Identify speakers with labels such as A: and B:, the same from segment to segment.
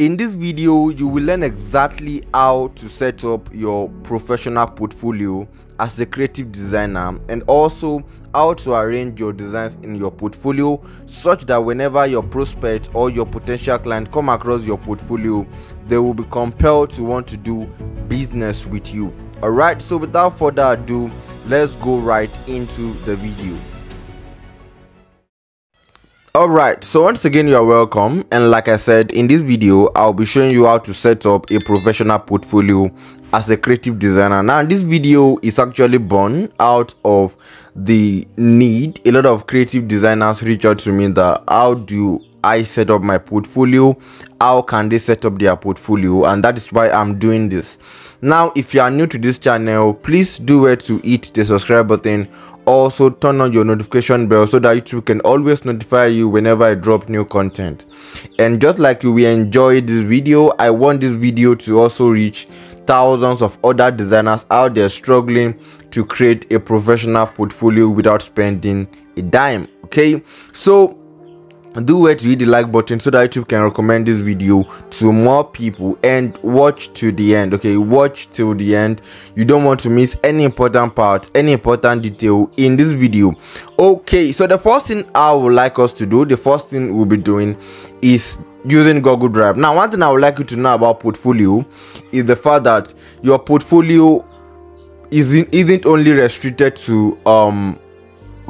A: In this video, you will learn exactly how to set up your professional portfolio as a creative designer and also how to arrange your designs in your portfolio such that whenever your prospect or your potential client come across your portfolio, they will be compelled to want to do business with you. All right, so without further ado, let's go right into the video all right so once again you are welcome. And like i said in this video i'll be showing you how to set up a professional portfolio as a creative designer. Now this video is actually born out of the need. A lot of creative designers reach out to me that how do i set up my portfolio how can they set up their portfolio? And that is why i'm doing this. Now if you are new to this channel please do it to hit the subscribe button. Also turn on your notification bell so that youtube can always notify you whenever i drop new content. And just like you will enjoy this video. I want this video to also reach thousands of other designers out there struggling to create a professional portfolio without spending a dime okay? So do it to hit the like button so that youtube can recommend this video to more people and watch to the end okay? Watch till the end. You don't want to miss any important part any important detail in this video. Okay so the first thing i would like us to do the first thing we'll be doing is using google drive. Now one thing i would like you to know about portfolio is the fact that your portfolio isn't isn't only restricted to um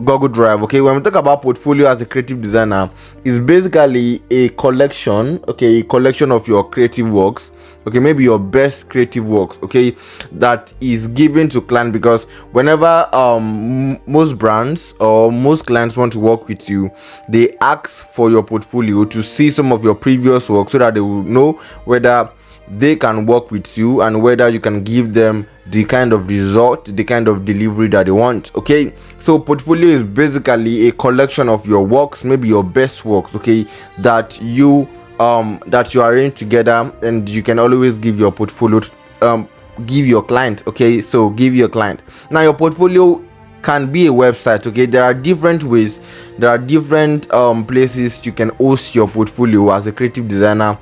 A: Google Drive. Okay, when we talk about portfolio as a creative designer, it's basically a collection, okay, a collection of your creative works, okay, maybe your best creative works, okay, that is given to client because whenever um most brands or most clients want to work with you, they ask for your portfolio to see some of your previous work so that they will know whether they can work with you and whether you can give them the kind of result the kind of delivery that they want okay? So portfolio is basically a collection of your works maybe your best works okay that you um that you arrange together and you can always give your portfolio um give your client okay? So give your client. Now your portfolio can be a website okay? There are different ways there are different um places you can host your portfolio as a creative designer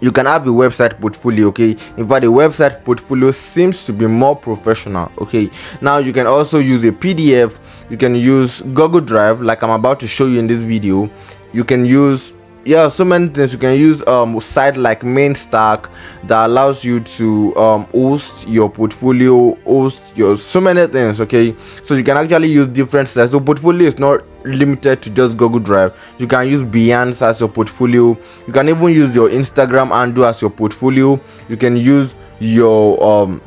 A: you can have a website portfolio okay? In fact a website portfolio seems to be more professional okay? Now you can also use a pdf you can use google drive like i'm about to show you in this video. You can use yeah so many things. You can use um site like Mainstack that allows you to um host your portfolio host your so many things okay? So you can actually use different sites. So portfolio is not limited to just google drive. You can use behance as your portfolio. You can even use your instagram handle as your portfolio. You can use your um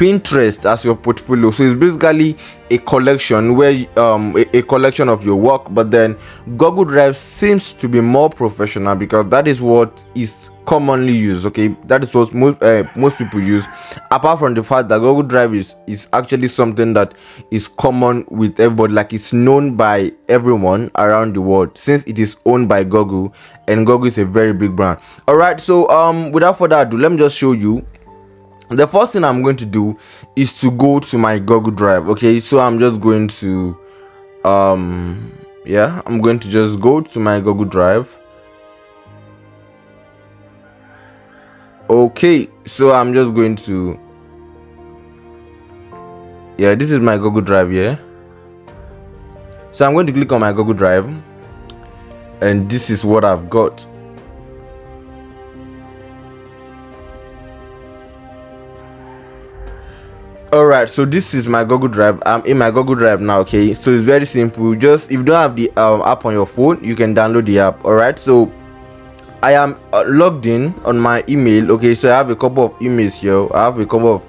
A: pinterest as your portfolio. So it's basically a collection where um a, a, collection of your work but then google drive seems to be more professional because that is what is commonly used okay? That is what most uh, most people use. Apart from the fact that google drive is is actually something that is common with everybody like it's known by everyone around the world since it is owned by google and google is a very big brand. All right so um without further ado let me just show you the first thing i'm going to do is to go to my google drive okay? So i'm just going to um yeah i'm going to just go to my google drive. Okay so i'm just going to yeah this is my google drive here. So i'm going to click on my google drive and this is what i've got all right so this is my google drive. I'm in my google drive now okay? So it's very simple. Just if you don't have the um, app on your phone you can download the app all right so i am uh, logged in on my email okay? So i have a couple of emails here. I have a couple of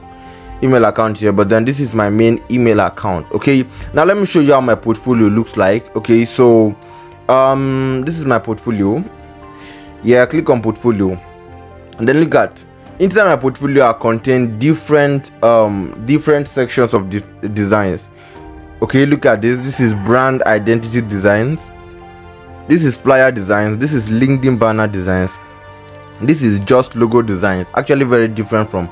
A: email accounts here but then this is my main email account okay? Now let me show you how my portfolio looks like okay? So um this is my portfolio. Yeah click on portfolio. And then look at inside my portfolio i contain different um different sections of de designs. Okay look at this. This is brand identity designs. This is flyer designs. This is linkedin banner designs. This is just logo designs. Actually very different from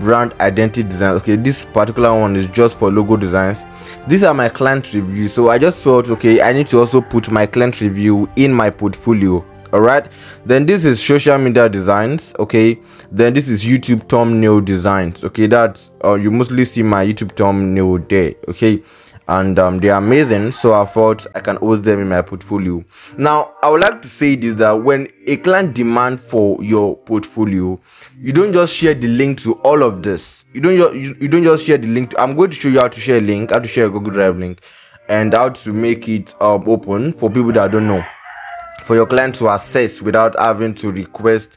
A: brand identity design okay this particular one is just for logo designs. These are my client reviews. So i just thought okay i need to also put my client review in my portfolio all right? Then this is social media designs okay? Then this is youtube thumbnail designs okay? That's uh, you mostly see my youtube thumbnail there okay? And um, they're amazing. So i thought i can host them in my portfolio. Now i would like to say this that when a client demand for your portfolio you don't just share the link to all of this. You don't just you, you don't just share the link to, i'm going to show you how to share a link how to share a google drive link and how to make it um, open for people that don't know for your client to access without having to request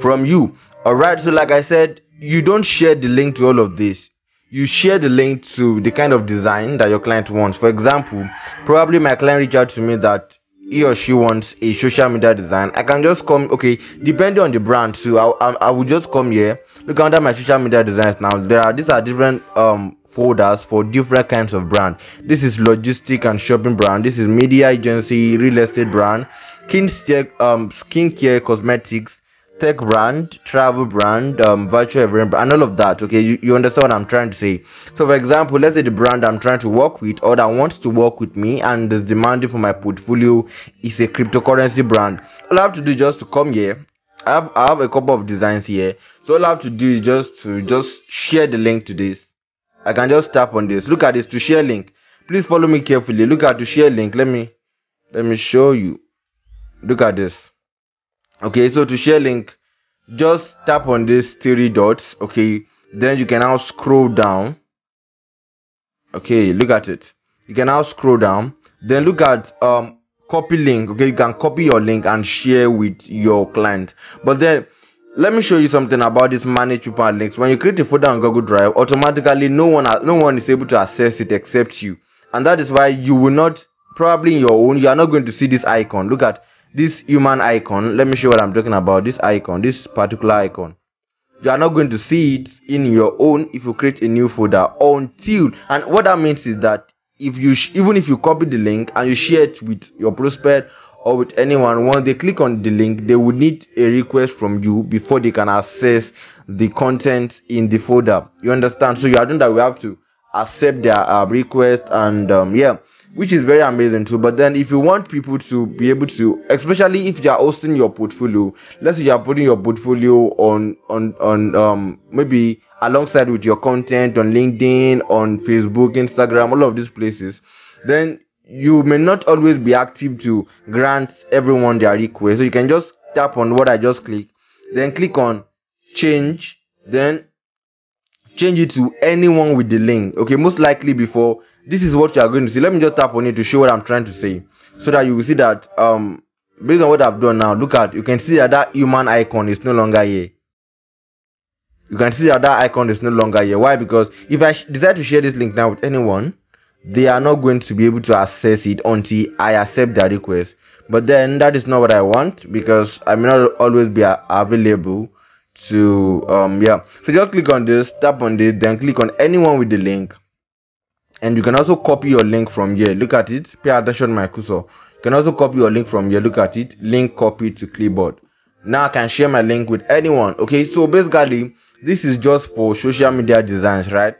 A: from you all right so like i said you don't share the link to all of this you share the link to the kind of design that your client wants. For example, probably my client reached out to me that he or she wants a social media design. I can just come, okay, depending on the brand. So I, I, I will just come here, look under my social media designs now. There are these are different um folders for different kinds of brand. This is logistic and shopping brand. This is media agency, real estate brand, skincare, um, skincare, cosmetics, tech brand, travel brand, um, virtual brand, and all of that. Okay, you, you understand what I'm trying to say. So, for example, let's say the brand I'm trying to work with or that wants to work with me and is demanding for my portfolio is a cryptocurrency brand. All I have to do just to come here. I have I have a couple of designs here. So all I have to do is just to just share the link to this. I can just tap on this. Look at this to share link. Please follow me carefully. Look at to share link. Let me let me show you. Look at this. Okay so to share link just tap on this three dots okay? Then you can now scroll down. Okay look at it. You can now scroll down. Then look at um copy link okay? You can copy your link and share with your client. But then let me show you something about this manage people links. When you create a folder on google drive automatically no one no one is able to access it except you. And that is why you will not probably in your own you are not going to see this icon. Look at this human icon let me show what i'm talking about this icon this particular icon. You are not going to see it in your own if you create a new folder until and what that means is that if you even if you copy the link and you share it with your prospect or with anyone once they click on the link they will need a request from you before they can access the content in the folder. You understand? So you are doing that we have to accept their uh, request and um, yeah which is very amazing too. But then, if you want people to be able to, especially if you are hosting your portfolio, let's say you are putting your portfolio on on on um maybe alongside with your content on LinkedIn, on Facebook, Instagram, all of these places, then you may not always be active to grant everyone their request. So you can just tap on what I just clicked, then click on change, then change it to anyone with the link. Okay, most likely before this is what you are going to see. Let me just tap on it to show what i'm trying to say so that you will see that um based on what i've done now look at you can see that that human icon is no longer here. You can see that that icon is no longer here. Why? Because if i decide to share this link now with anyone they are not going to be able to access it until i accept their request. But then that is not what i want because i may not always be available to um yeah. So just click on this tap on this then click on anyone with the link and you can also copy your link from here. Look at it. Pay attention my cursor you can also copy your link from here. Look at it. Link copy to clipboard. Now i can share my link with anyone. Okay so basically this is just for social media designs right?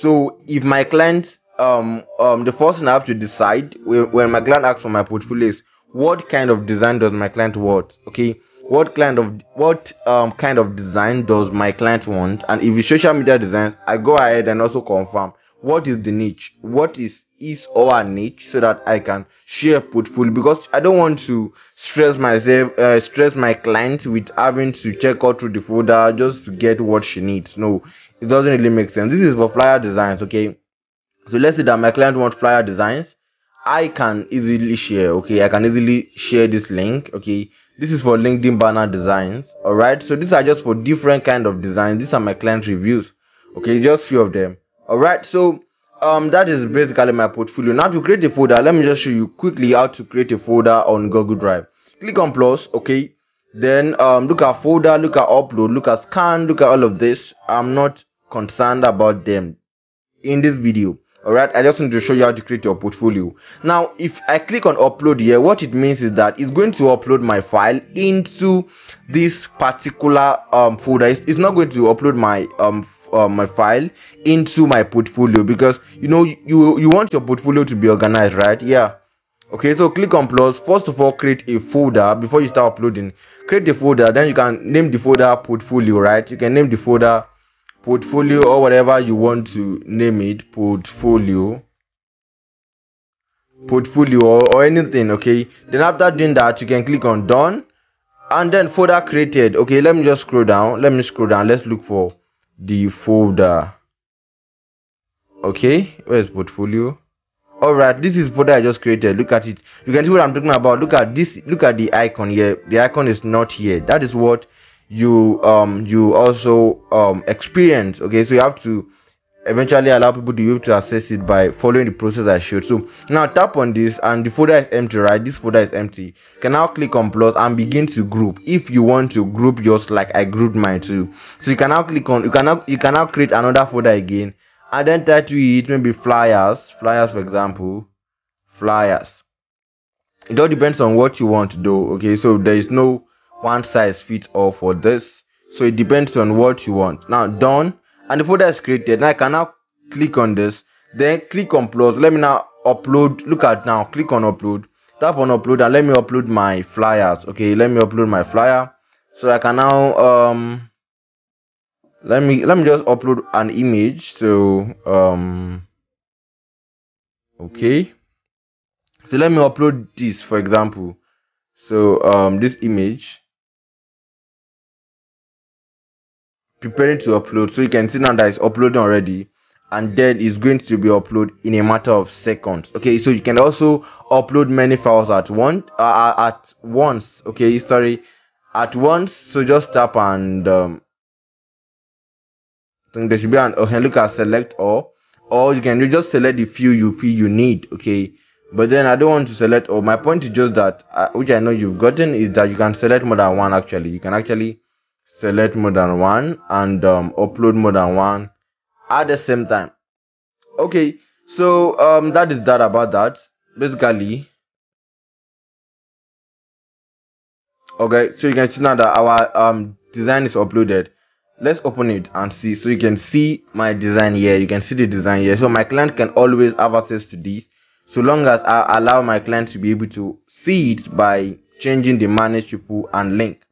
A: So if my client um um the first thing i have to decide when, my client asks for my portfolio is what kind of design does my client want? Okay what kind of what um kind of design does my client want? And if it's social media designs i go ahead and also confirm what is the niche? What is is our niche so that i can share portfolio? Because i don't want to stress myself uh, stress my client with having to check out through the folder just to get what she needs. No it doesn't really make sense. This is for flyer designs okay? So let's say that my client wants flyer designs. I can easily share okay? I can easily share this link okay? This is for linkedin banner designs all right so these are just for different kind of designs. These are my client reviews okay? Just few of them all right so um that is basically my portfolio. Now to create a folder let me just show you quickly how to create a folder on google drive. Click on plus okay? Then um look at folder look at upload look at scan look at all of this. I'm not concerned about them in this video. All right i just want to show you how to create your portfolio. Now if i click on upload here what it means is that it's going to upload my file into this particular um folder. It's, it's not going to upload my um uh, my file into my portfolio because you know you you want your portfolio to be organized right? Yeah. Okay so click on plus. First of all create a folder before you start uploading. Create a folder then you can name the folder portfolio right? You can name the folder portfolio or whatever you want to name it portfolio portfolio or, or anything okay? Then after doing that you can click on done. And then folder created. Okay let me just scroll down. Let me scroll down. Let's look for the folder. Okay where's portfolio? All right this is folder i just created. Look at it. You can see what i'm talking about. Look at this look at the icon here. The icon is not here. That is what you um you also um experience. Okay so you have to eventually allow people to be able to access it by following the process I showed. So now tap on this and the folder is empty, right? This folder is empty. You can now click on plus and begin to group if you want to group just like I grouped mine too. So you can now click on you can now you can now create another folder again and then title it maybe flyers, flyers for example, flyers. It all depends on what you want to do. Okay, so there is no one size fits all for this. So it depends on what you want. Now done and the folder is created. Now i can now click on this. Then click on plus. Let me now upload. Look at now. Click on upload. Tap on upload and let me upload my flyers. Okay let me upload my flyer. So i can now um let me let me just upload an image. So um okay. So let me upload this for example. So um this image preparing to upload so you can see now that it's uploading already and then it's going to be uploaded in a matter of seconds. Okay so you can also upload many files at once uh, uh, at once. Okay sorry at once. So just tap and um, think there should be an okay look at select all. Or you can just select the few you feel you need okay? But then i don't want to select all. My point is just that uh, which i know you've gotten is that you can select more than one actually. You can actually select more than one and um, upload more than one at the same time. Okay so um that is that about that. Basically okay so you can see now that our um design is uploaded. Let's open it and see. So you can see my design here. You can see the design here. So my client can always have access to this so long as i allow my client to be able to see it by changing the manage people and link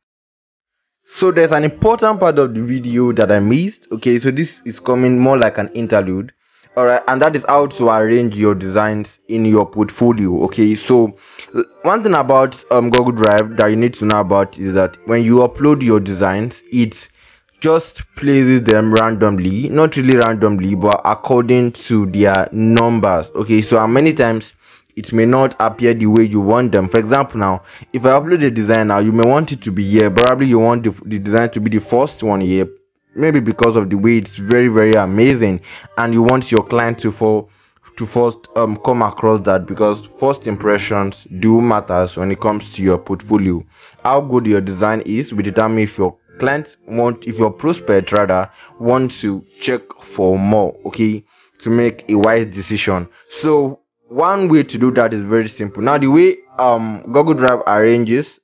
A: so there's an important part of the video that i missed. Okay so this is coming more like an interlude. All right and that is how to arrange your designs in your portfolio. Okay so one thing about um google drive that you need to know about is that when you upload your designs it just places them randomly. Not really randomly but according to their numbers. Okay so how many times it may not appear the way you want them. For example now if i upload a design now you may want it to be here. Probably you want the, the design to be the first one here maybe because of the way it's very very amazing and you want your client to for to first um come across that because first impressions do matters when it comes to your portfolio. How good your design is will determine if your clients want if your prospect rather want to check for more okay to make a wise decision. So one way to do that is very simple. Now the way um google drive arranges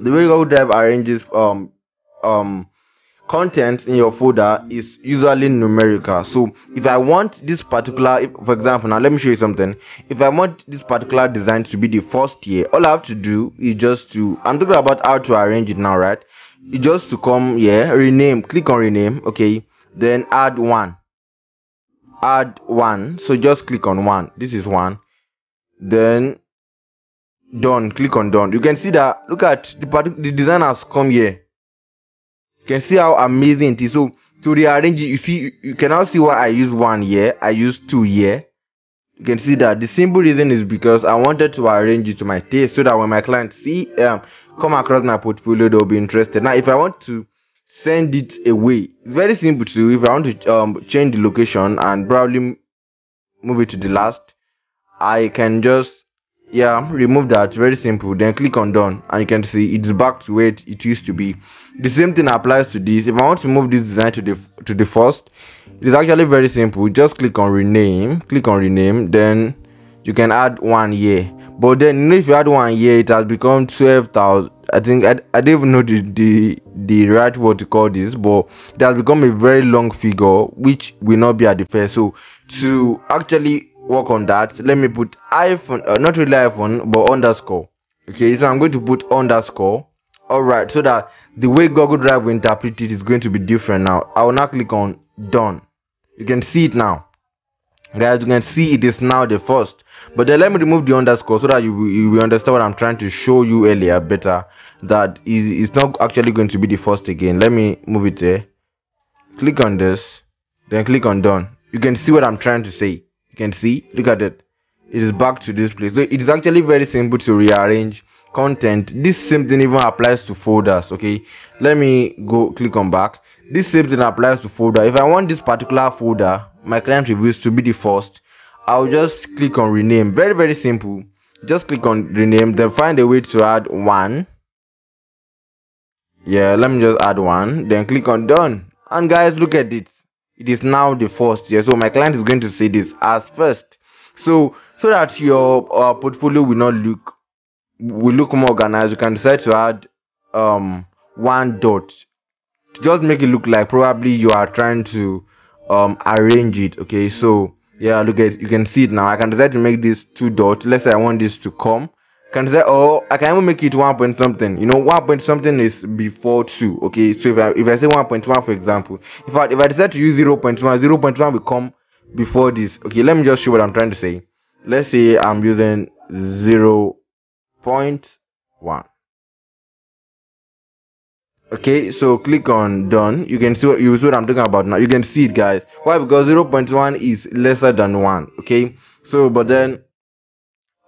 A: the way google drive arranges um um content in your folder is usually numerical. So if i want this particular if, for example now let me show you something. If i want this particular design to be the first year all i have to do is just to i'm talking about how to arrange it now right? You just to come here rename click on rename okay? Then add one add one. So just click on one. This is one. Then done. Click on done. You can see that look at the part the design has come here. You can see how amazing it is. So to rearrange it you see you can now see why i use one here. I use two here. You can see that the simple reason is because i wanted to arrange it to my taste so that when my clients see um come across my portfolio they'll be interested. Now if i want to send it away. Very simple to if i want to um change the location and probably move it to the last i can just yeah remove that. Very simple. Then click on done and you can see it's back to where it, it used to be. The same thing applies to this. If i want to move this design to the to the first it is actually very simple. Just click on rename click on rename then you can add one year but then if you add one year it has become 12,000 I think I, I don't even know the, the the right word to call this but it has become a very long figure which will not be at the first. So to actually work on that let me put iphone uh, not really iphone but underscore. Okay so i'm going to put underscore. All right so that the way google drive will interpret it is going to be different now. I will now click on done. You can see it now. Guys you can see it is now the first but then let me remove the underscore so that you, you will understand what i'm trying to show you earlier better that is it's not actually going to be the first again. Let me move it there. Click on this then click on done. You can see what i'm trying to say. You can see look at it. It is back to this place. So it is actually very simple to rearrange content. This same thing even applies to folders okay? Let me go click on back. This same thing applies to folder. If i want this particular folder my client reviews to be the first i'll just click on rename. Very very simple. Just click on rename then find a way to add one. Yeah let me just add one then click on done. And guys look at it. It is now the first yeah so my client is going to see this as first. So so that your uh, portfolio will not look will look more organized you can decide to add um one dot. To just make it look like probably you are trying to um arrange it okay? So yeah look at you can see it now. I can decide to make this two dot let's say i want this to come. Can say oh i can even make it one point something. You know one point something is before two okay? So if i if i say 1.1 for example if i if i decide to use 0 0.1 0 0.1 will come before this okay? Let me just show what i'm trying to say. Let's say i'm using 0 0.1 okay so click on done. You can see what you see what i'm talking about now. You can see it guys. Why? Because 0.1 is lesser than 1 okay? So but then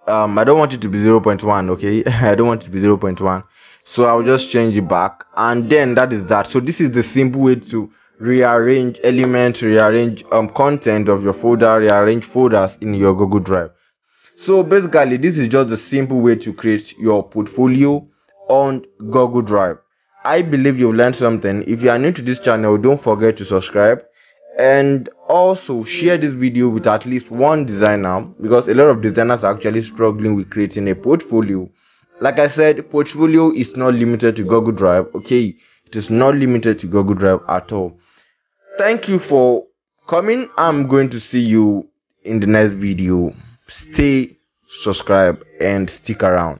A: um i don't want it to be 0.1 okay? I don't want it to be 0.1 so i'll just change it back. And then that is that. So this is the simple way to rearrange elements rearrange um content of your folder rearrange folders in your google drive. So basically this is just the simple way to create your portfolio on google drive i believe you've learned something. If you are new to this channel don't forget to subscribe. And also share this video with at least one designer because a lot of designers are actually struggling with creating a portfolio. Like i said portfolio is not limited to google drive okay? It is not limited to google drive at all. Thank you for coming. I'm going to see you in the next video. Stay subscribe and stick around